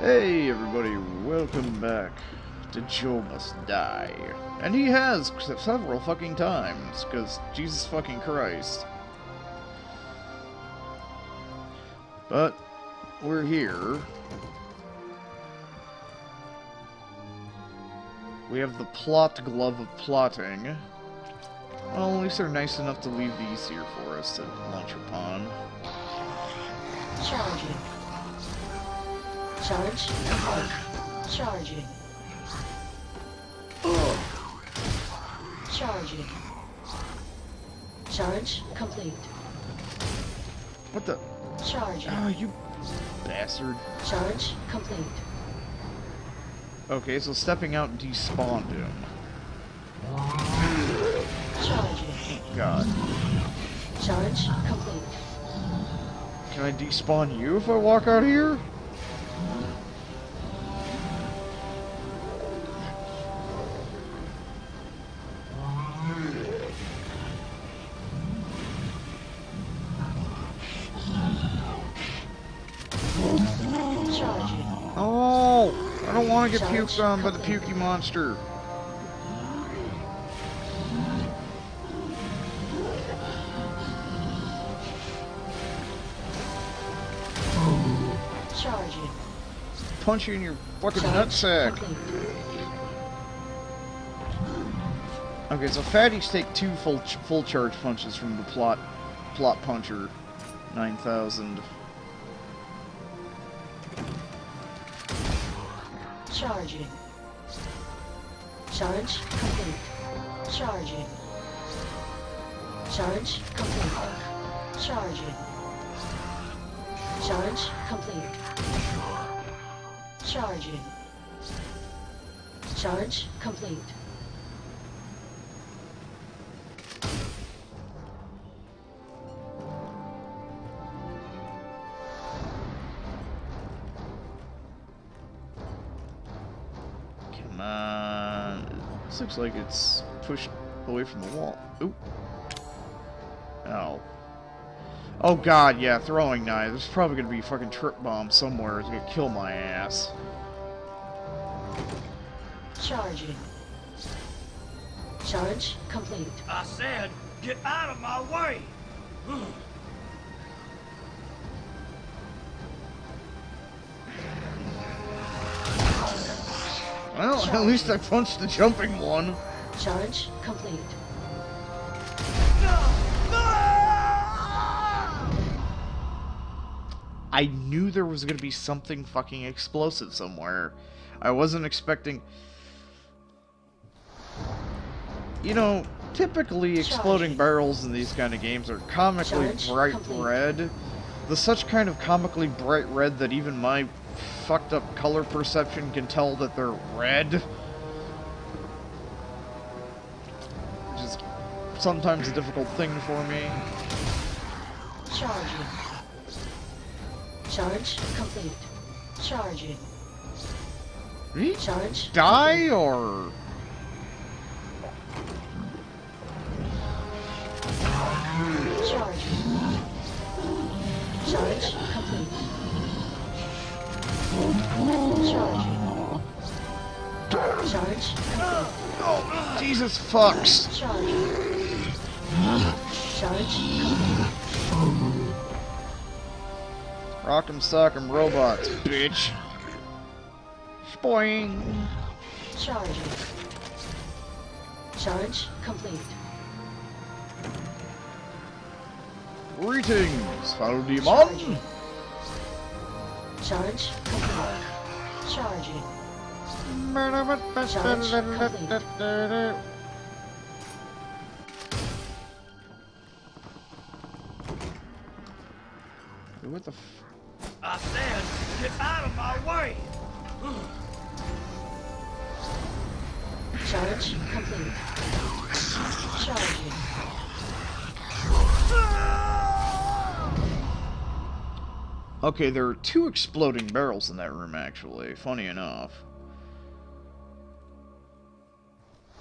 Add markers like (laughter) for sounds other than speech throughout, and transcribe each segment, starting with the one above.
Hey everybody, welcome back to Joe Must Die. And he has several fucking times, because Jesus fucking Christ. But, we're here. We have the plot glove of plotting. Well, at least they're nice enough to leave these here for us uh, to launch upon. Charging. Charge complete. Charging. Charging. Charge complete. What the? Charging. Oh, you bastard. Charge complete. Okay, so stepping out despawned him. Charging. God. Charge complete. Can I despawn you if I walk out here? Oh! I don't want to get puked on by the pukey monster. Punch you in your fucking nutsack. Okay, so fatties take two full ch full charge punches from the plot plot puncher 9000. Charging. Charge complete. Charging. Charge complete. Charging. Charge complete. Charging. Charge complete. Come on. This looks like it's pushed away from the wall. Oop. Oh. Oh god, yeah, throwing knife. There's probably gonna be a fucking trip bomb somewhere. It's gonna kill my ass. Charging. Charge complete. I said, get out of my way! Well, at least I punched the jumping one. Charge complete. I knew there was gonna be something fucking explosive somewhere. I wasn't expecting. You know, typically exploding Charge. barrels in these kind of games are comically Charge bright complete. red. The such kind of comically bright red that even my fucked up color perception can tell that they're red. Which is sometimes a difficult thing for me. Charging. Charge complete. Charging. Did he Charge. die or? complete. Charging. Charge complete. Charging. Charge complete. Oh, Jesus fucks! Charging. Charge complete. Rock'em sock'em robots, bitch. Spoing. Charge. Charge complete. Greetings, fellow demon. Charging. Charge complete. Charging. What the f- I said, get out of my way! Charge complete. Charging. Ah! Okay, there are two exploding barrels in that room, actually. Funny enough.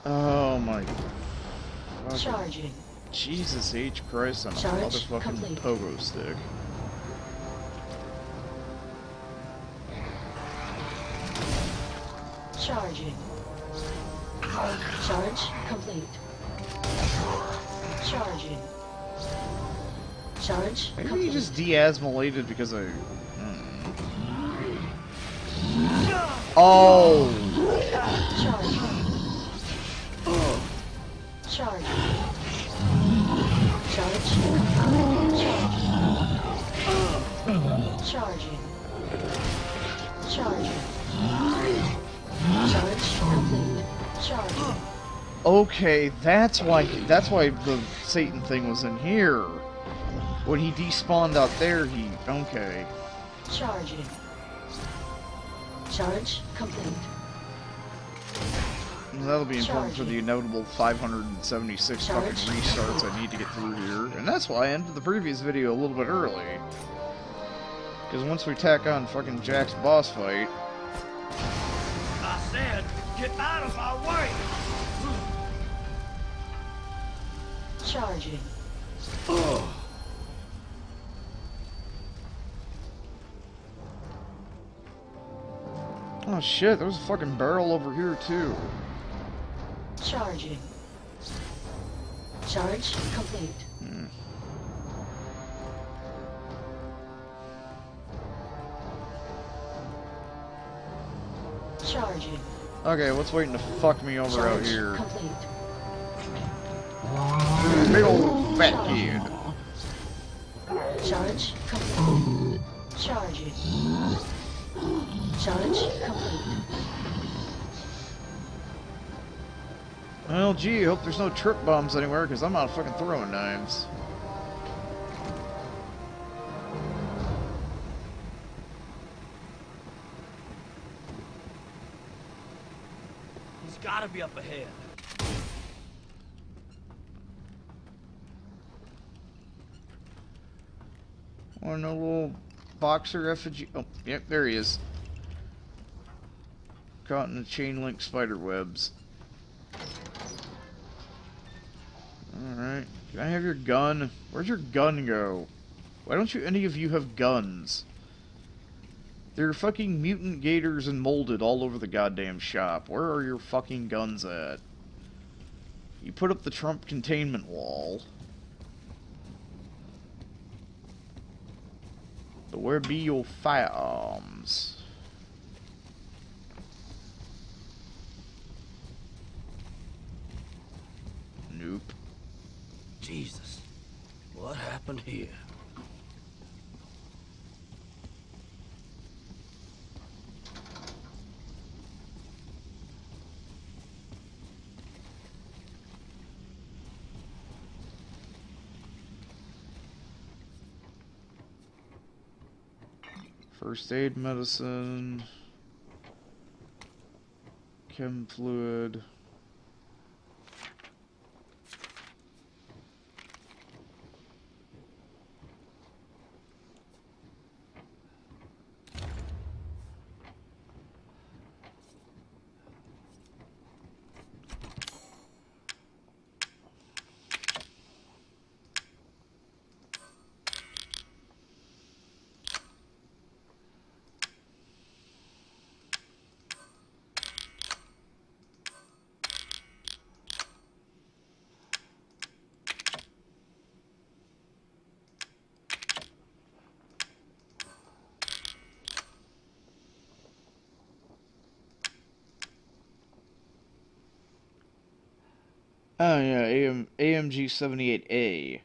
Oh my... fucking Charging. Jesus H. Christ on a Charge motherfucking complete. pogo stick. Charging. Charge complete. Charging. Charge Maybe complete. he just deasmolated because I. Hmm. Oh! Charge. Charge. Charge. Charge. Charging. Charging. Charge complete. Charging. Okay, that's why. That's why the Satan thing was in here. When he despawned out there, he. Okay. Charging. Charge complete. That'll be important for the inevitable 576 fucking restarts I need to get through here. And that's why I ended the previous video a little bit early. Because once we tack on fucking Jack's boss fight, I said, get out of my way! Charging. Oh shit, there was a fucking barrel over here too. Charging. Charge complete. Charging. Okay, what's waiting to fuck me over out Charge here? complete. Big old fat kid. Charge complete. Charging. Charge complete. Well, gee, I hope there's no trip bombs anywhere, because I'm out of fucking throwing knives. He's gotta be up ahead. Want no little boxer effigy? Oh, yep, there he is. Caught in the chain link spider webs. Alright. Can I have your gun? Where'd your gun go? Why don't you any of you have guns? There are fucking mutant gators and molded all over the goddamn shop. Where are your fucking guns at? You put up the Trump containment wall. Where be your firearms? Nope. Jesus. What happened here? First aid medicine. Chem fluid. Oh yeah, AM, AMG 78A.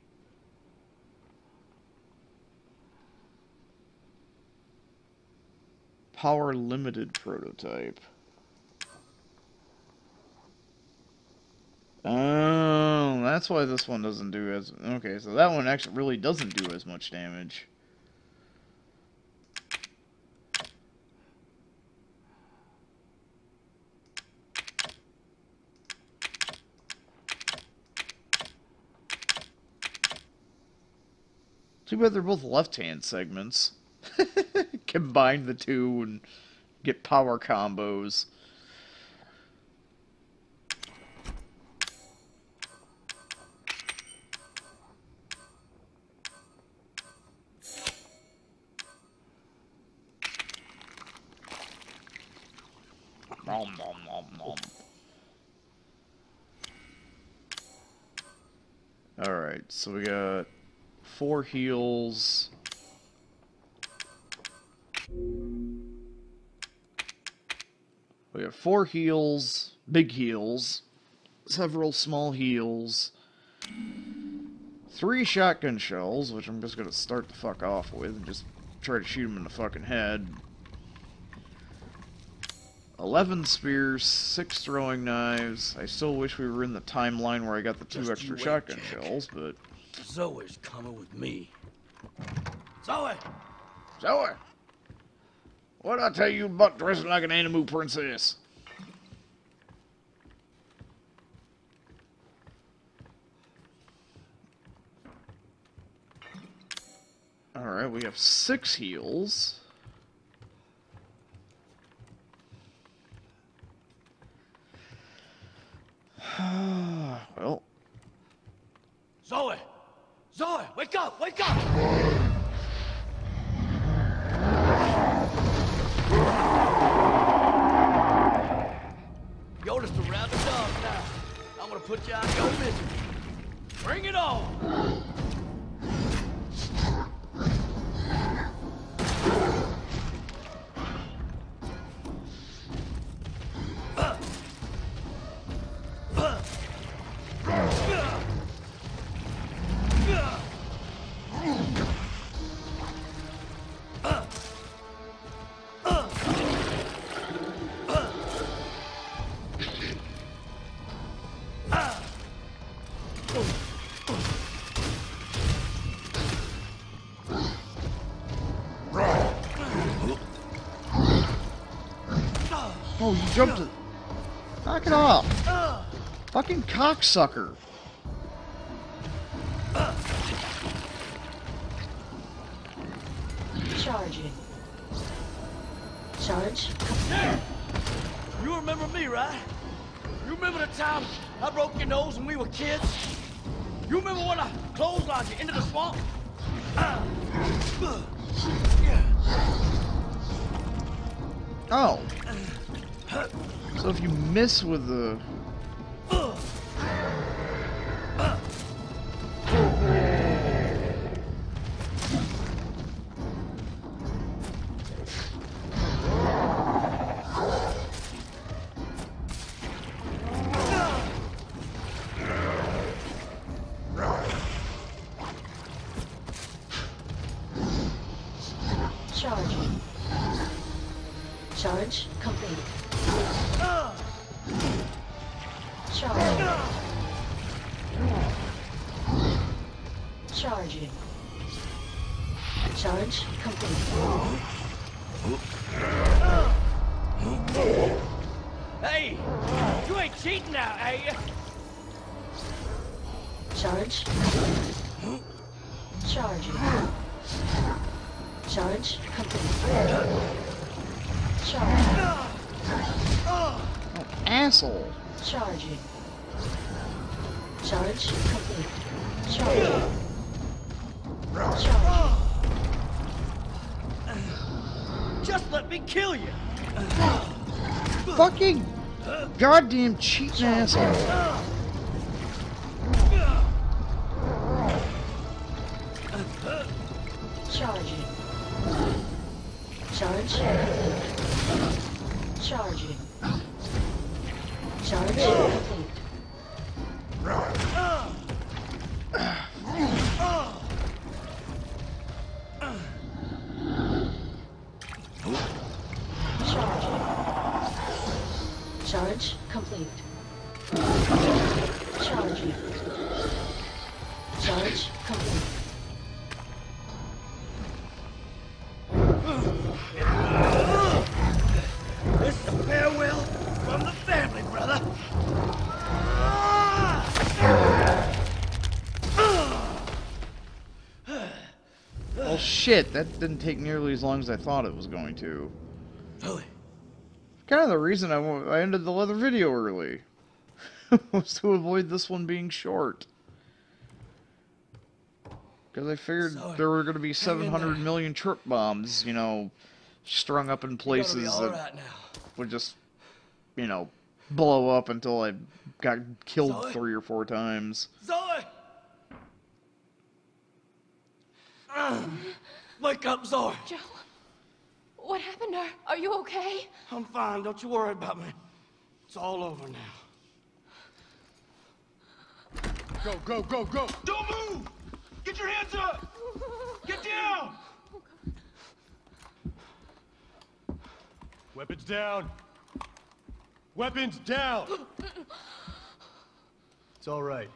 Power limited prototype. Oh, that's why this one doesn't do as okay. So that one actually really doesn't do as much damage. Too bad they're both left-hand segments. (laughs) Combine the two and get power combos. Nom, nom, nom, nom. Alright, so we got four heals. We have four heals, big heals, several small heals, three shotgun shells, which I'm just gonna start the fuck off with and just try to shoot him in the fucking head. 11 spears, 6 throwing knives. I still wish we were in the timeline where I got the two Just extra shotgun Jack. shells, but. Zoe's coming with me. Zoe! Zoe! What'd I tell you about dressing like an animal princess? Alright, we have six heals. Oh, you jumped it. Knock it off. Fucking cocksucker. Charging. Charge. You remember me, right? You remember the time I broke your nose when we were kids? You remember when I clotheslined you into the swamp? Oh. So if you miss with the. Charge. Charging. Charge complete. Hey, you ain't cheating now, are? Charge. Charging. Charge complete. Charge. Oh, asshole. Charging. Charge complete. Charging. Charging. Just let me kill you. Fucking goddamn cheating asshole. Charge complete. Charging. Charge complete. This is farewell from the family, brother. Well, shit, that didn't take nearly as long as I thought it was going to. Zoe, Kind of the reason I, wa- I ended the other video early. (laughs) was to avoid this one being short. Because I figured Sorry. there were going to be Hang in 700 there. million trip bombs, you know, strung up in places that right would just you know, blow up until I got killed Zoe? three or four times. Zoe! Uh, Wake up, Zoe. Joe, what happened? Are, are you okay? I'm fine. Don't you worry about me. It's all over now. Go, go, go, go! Don't move! Get your hands up! Get down! Weapons down! Weapons down! It's all right.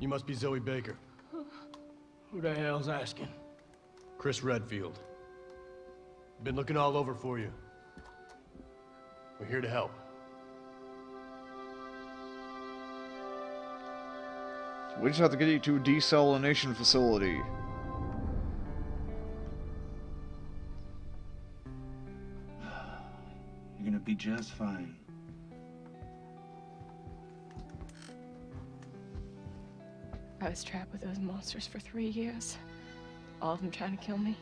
You must be Zoe Baker. Who the hell's asking? Chris Redfield. Been looking all over for you. We're here to help. We just have to get you to a desalination facility. You're gonna be just fine. I was trapped with those monsters for three years. All of them trying to kill me.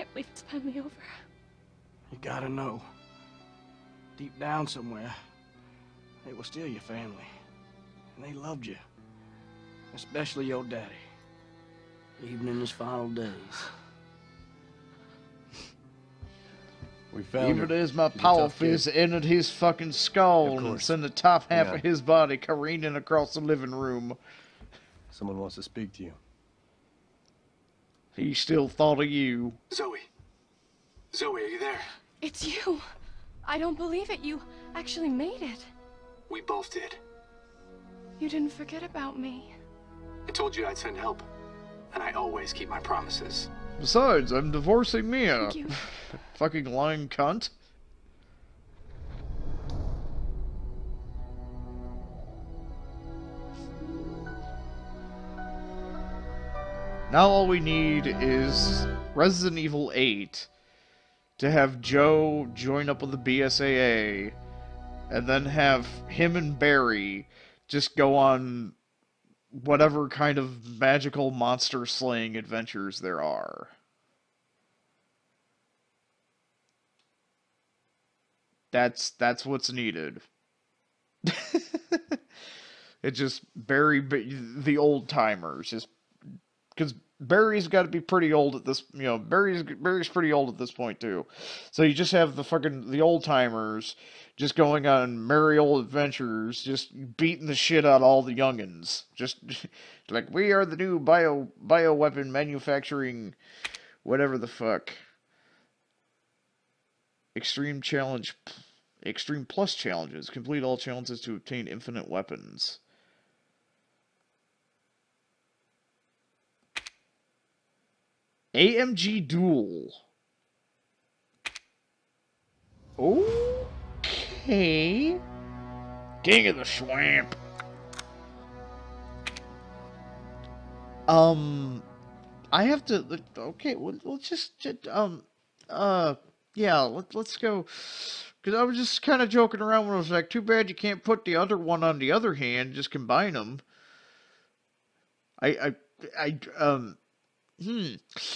I can't believe it's finally over. You gotta know. Deep down somewhere, they were still your family. And they loved you. Especially your daddy. Even in his final days. (laughs) We found Even her. as my power tough kid. fist entered his fucking skull and sent the top half Yeah. of his body careening across the living room. Someone wants to speak to you. He still thought of you. Zoe. Zoe, are you there? It's you. I don't believe it. You actually made it. We both did. You didn't forget about me. I told you I'd send help. And I always keep my promises. Besides, I'm divorcing Mia. Thank you. (laughs) Fucking lying cunt. Now all we need is Resident Evil 8 to have Joe join up with the BSAA and then have him and Barry just go on whatever kind of magical monster slaying adventures there are. That's that's what's needed. (laughs) it just Barry the old timers just because Barry's got to be pretty old at this you know Barry's Barry's pretty old at this point too. So you just have the fucking the old timers just going on merry old adventures, just beating the shit out all the youngins. Just (laughs) like we are the new bio bioweapon manufacturing whatever the fuck. Extreme challenge extreme plus challenges. Complete all challenges to obtain infinite weapons. AMG Duel. Okay. King of the Swamp. Um, I have to. Okay, well, let's just, just um, uh, yeah, let, let's go. Because I was just kind of joking around when I was like, too bad you can't put the other one on the other hand, just combine them. I, I, I, um, hmm.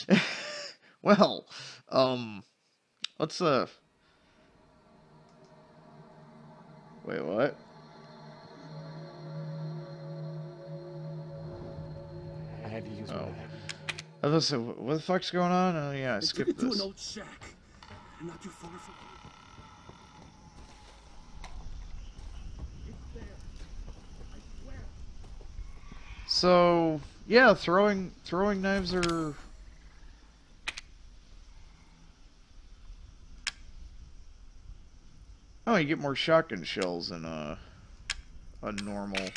(laughs) well, um, let's, uh, wait, what? I had to use Oh. my I was like, what the fuck's going on? Oh, yeah, I Took skipped it to this. an old shack. Not too far from So yeah, throwing throwing knives are. Oh, you get more shotgun shells than a a normal.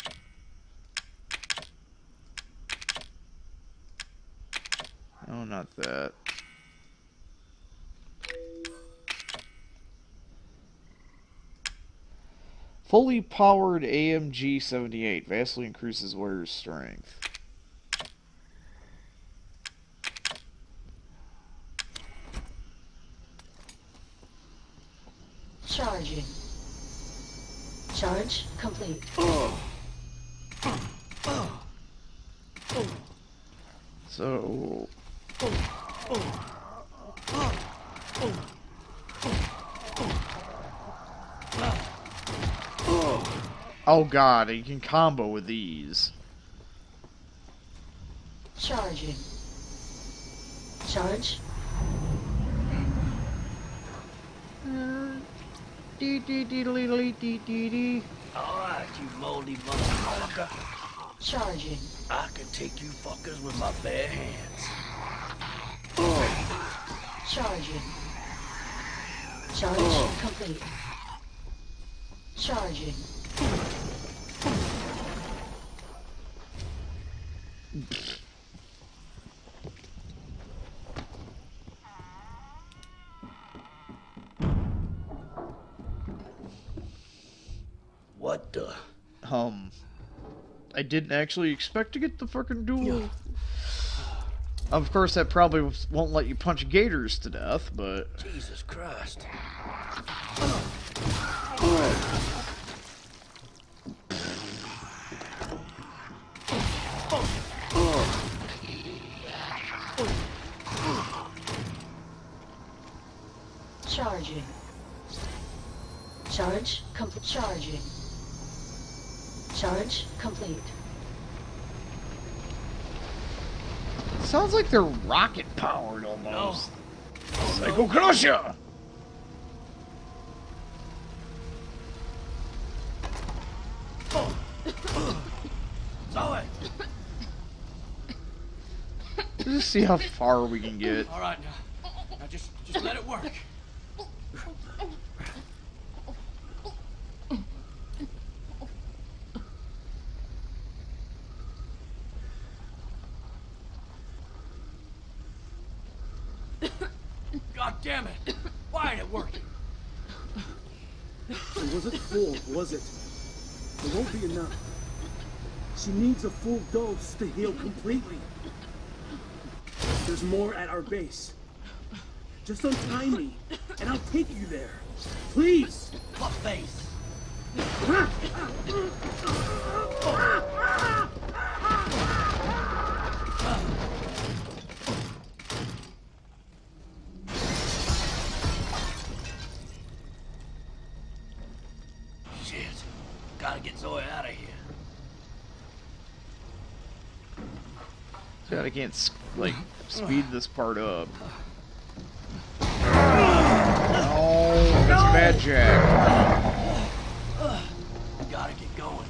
Oh, not that. Fully powered AMG 78 vastly increases wearer's strength. Charging. Charge complete. So... Oh god, he can combo with these. Charging. Charge. Mm. Dee dee dee dee dee dee dee dee. Alright, you moldy motherfucker. Charging. I can take you fuckers with my bare hands. Charging. Charge complete. Charging. What the? Um, I didn't actually expect to get the fucking duel. Of course, that probably won't let you punch gators to death, but Jesus Christ. Charging. Charge complete. Charging. Charge complete. sounds like they're rocket powered almost. Oh. Psycho Crusher! (laughs) Zoe! Just see how far we can get. Alright now. Now just just let it work. God damn it! Why ain't it working? It wasn't full, was it? It won't be enough. She needs a full dose to heal completely. There's more at our base. Just untie me, and I'll take you there. Please! What face? (laughs) Gotta get Zoe out of here. God, I can't like speed this part up. Oh, that's bad, Jack. Gotta get going.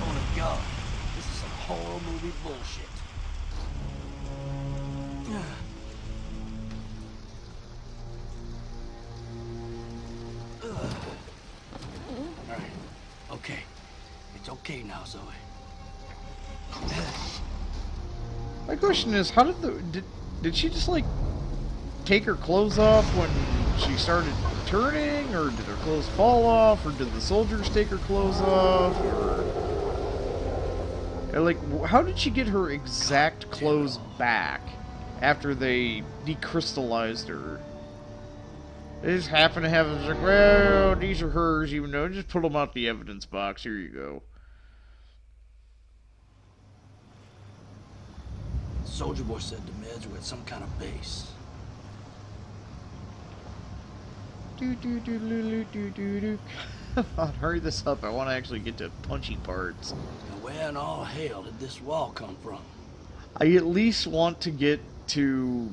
Oh my god. This is some horror movie bullshit. Question is, how did the did did she just like take her clothes off when she started turning, or did her clothes fall off, or did the soldiers take her clothes off, or or, like how did she get her exact clothes back after they decrystallized her? They just happen to have them like, well, these are hers, even though just put them out the evidence box. Here you go. Soldier Boy said the meds were at some kind of base. Do do do do do do do. On, (laughs) hurry this up. I want to actually get to punchy parts. And where in all hell did this wall come from? I at least want to get to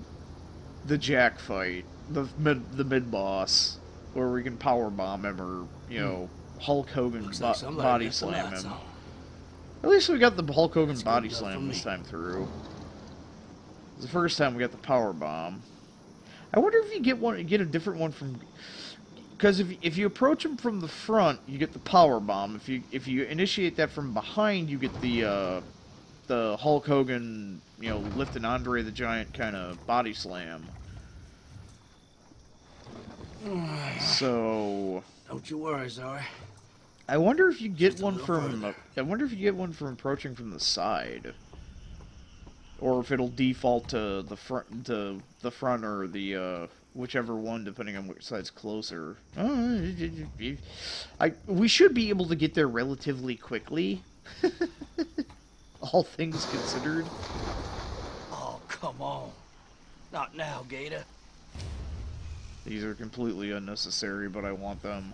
the Jack fight, the mid the mid boss, where we can power bomb him or you hmm. know Hulk Hogan bo- like body slam him. At least we got the Hulk Hogan That's body slam this time through. It's the first time we got the power bomb. I wonder if you get one, get a different one from, because if if you approach him from the front, you get the power bomb. If you if you initiate that from behind, you get the uh, the Hulk Hogan, you know, lifting Andre the Giant kind of body slam. (sighs) So Don't you worry, Zoe. I wonder if you get Just one from. further. I wonder if you get one from approaching from the side, or if it'll default to the front, to the front or the uh, whichever one, depending on which side's closer. Uh, I we should be able to get there relatively quickly, (laughs) all things considered. Oh, come on. Not now, Gator. These are completely unnecessary, but I want them.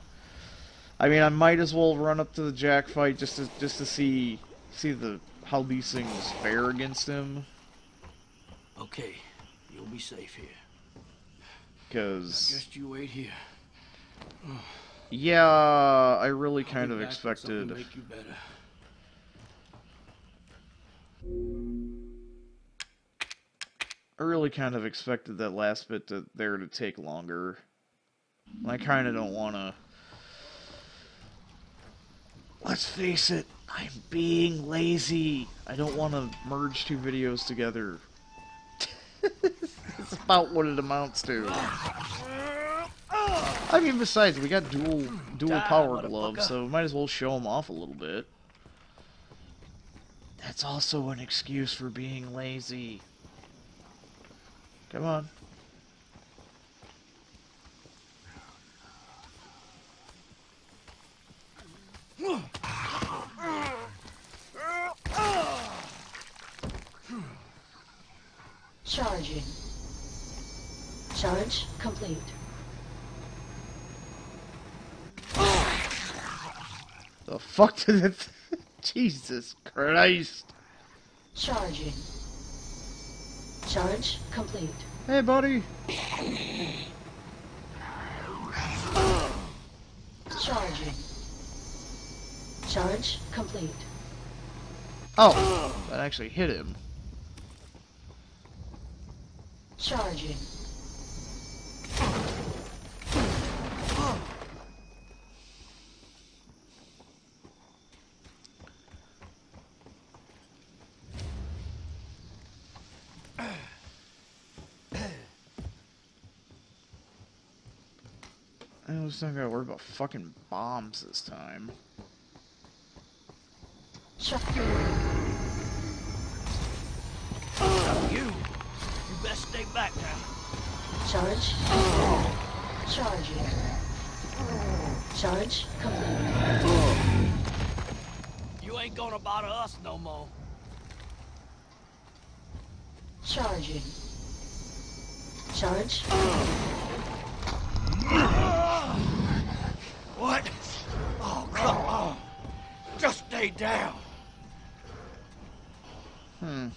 I mean, I might as well run up to the Jack fight just to just to see see the how these things fare against him, Okay, you'll be safe here. because Just you wait here. yeah, I really I'll kind of back when something expected. Make you better. I really kind of expected that last bit to, there to take longer. And I kind of don't want to. Let's face it, I'm being lazy. I don't want to merge two videos together. It's about what it amounts to. I mean, besides, we got dual dual Die, power gloves, so we might as well show them off a little bit. That's also an excuse for being lazy. Come on. Charging. Charge complete. The fuck (laughs) did it? Jesus Christ. Charging. Charge complete. Hey, buddy. Charging. Charge complete. Oh, that actually hit him. Charging. I was not gotta worry about fucking bombs this time. Char- Charge. Charging. Charge complete. You ain't gonna bother us no more. Charging. Charge. What? Oh, come on. Just stay down. Hmm.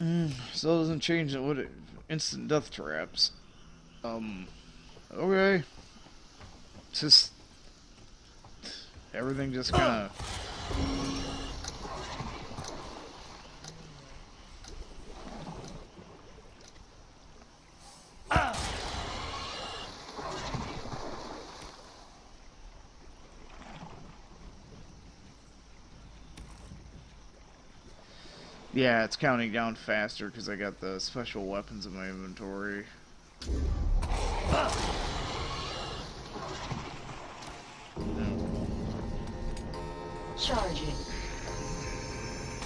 Mm, still doesn't change it. What? it- Instant death traps. Um. Okay. Just everything just kind of. Yeah, it's counting down faster because I got the special weapons in my inventory. Charging.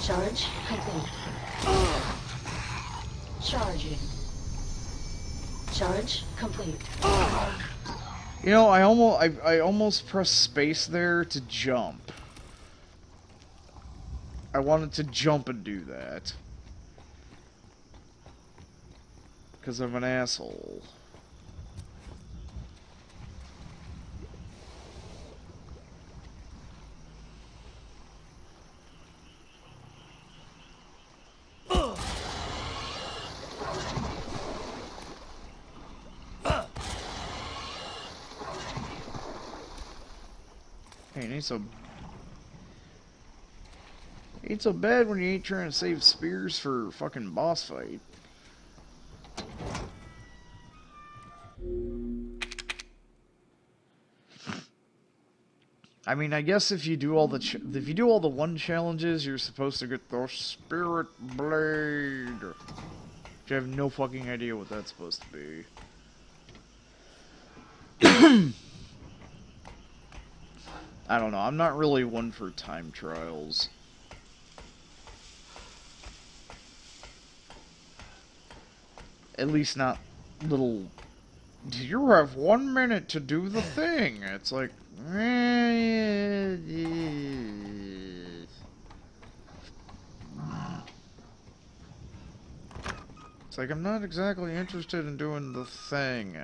Charge complete. Charging. Charge complete. You know, I almost I, I almost pressed space there to jump. I wanted to jump and do that. Because I'm an asshole. Hey, it ain't so. Ain't so bad when you ain't trying to save spears for fucking boss fight. I mean, I guess if you do all the if you do all the one challenges, you're supposed to get the spirit blade. Which I have no fucking idea what that's supposed to be. (coughs) I don't know. I'm not really one for time trials. At least not little. You have one minute to do the (laughs) thing. It's like. It's like I'm not exactly interested in doing the thing.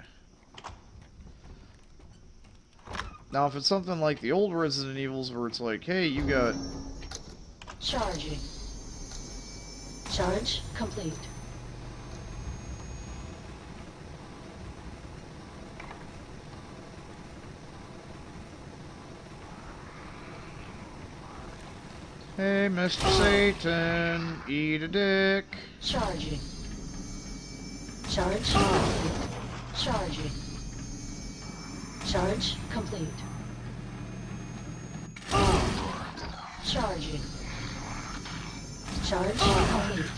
Now, if it's something like the old Resident Evils where it's like, hey, you got Charging. Charge complete. Hey, Mr. Satan, eat a dick. Charging. Charge complete. Charging. Charge complete. Charging. Charge complete.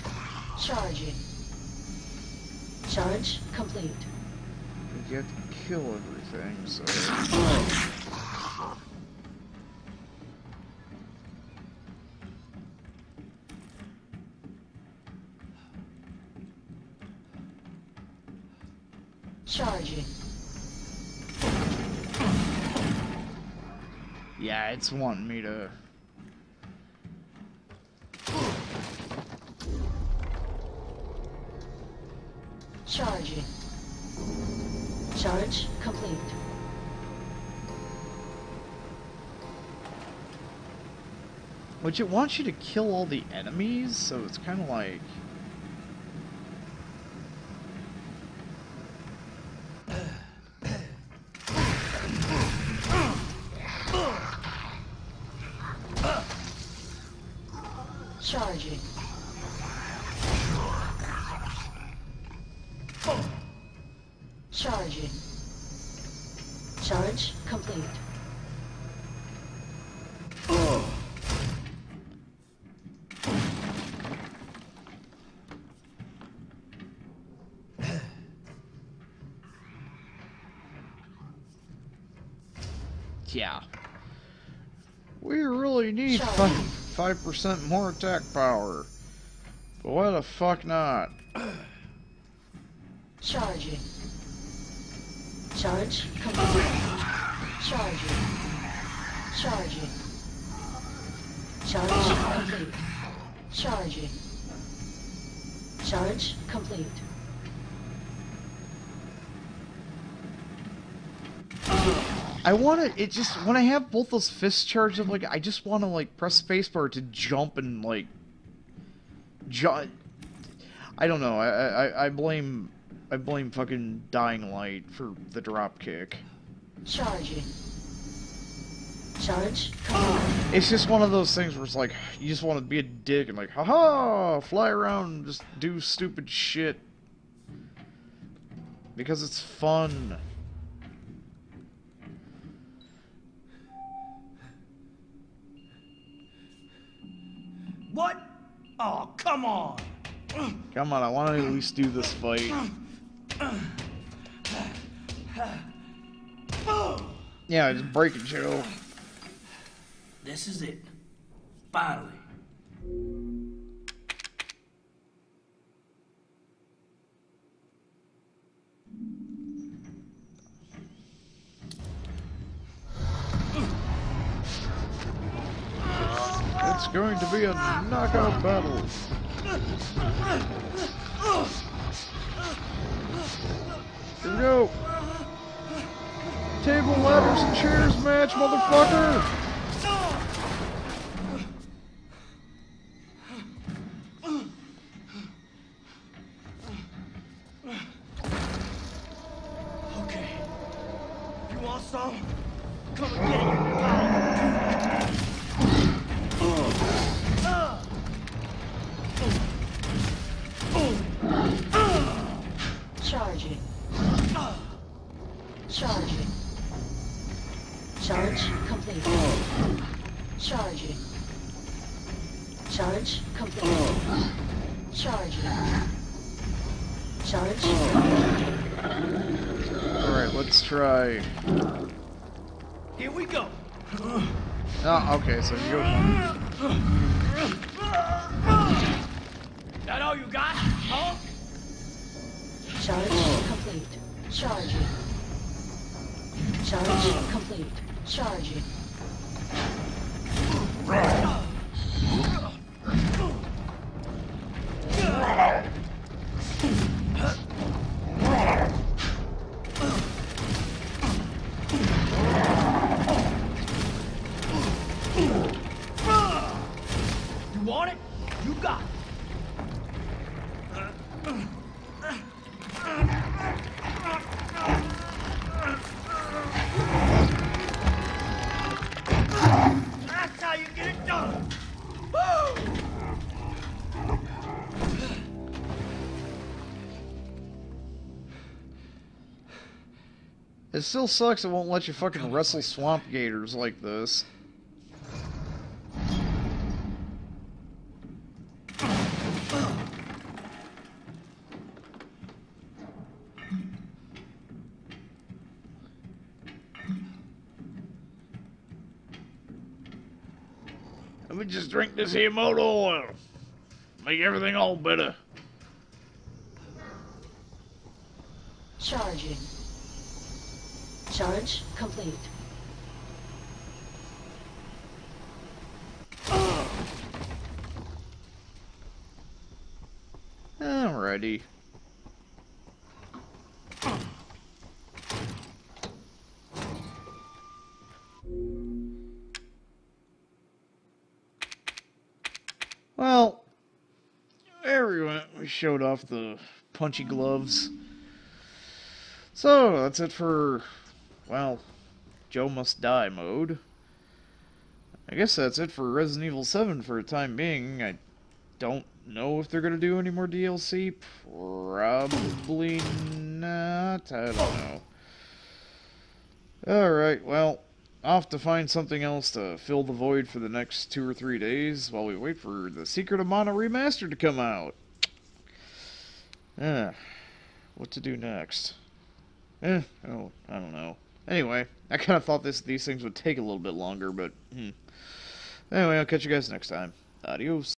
Charging. Charge complete. You have to kill everything, so. It's wanting me to. Charging. Charge complete. Which it wants you to kill all the enemies, so it's kind of like. Charging. Charging. Charge complete. Yeah. We really need Sorry. five percent more attack power. But why the fuck not? (clears throat) Charging. Charge complete. Charging. Charging. Charge complete. Charging. Charge complete. I want to. It just when I have both those fists charged up, like I just want to like press spacebar to jump and like. Ju- I don't know. I, I I blame I blame fucking Dying Light for the drop kick. Charging. Charge. It's just one of those things where it's like you just want to be a dick and like, haha, fly around and just do stupid shit because it's fun. What? Oh, come on. Come on, I want to at least do this fight. Yeah, just break it, Joe. This is it. Finally. It's going to be a knockout battle. Here we go. Table, ladders, and chairs match, motherfucker! Charge complete. Charging. You still sucks it won't let you fucking wrestle swamp gators like this. Let me just drink this here motor oil. Make everything all better. Charging. Charge complete. Alrighty. Well, there we went. We showed off the punchy gloves. So, that's it for, well, Joe Must Die mode. I guess that's it for Resident Evil 7 for the time being. I don't know if they're going to do any more DLC. Probably not. I don't know. Alright, well, have to find something else to fill the void for the next two or three days while we wait for the Secret of Mana Remastered to come out. Ah, what to do next? Eh, oh, I don't know. Anyway, I kind of thought this these things would take a little bit longer, but hmm. Anyway, I'll catch you guys next time. Adios.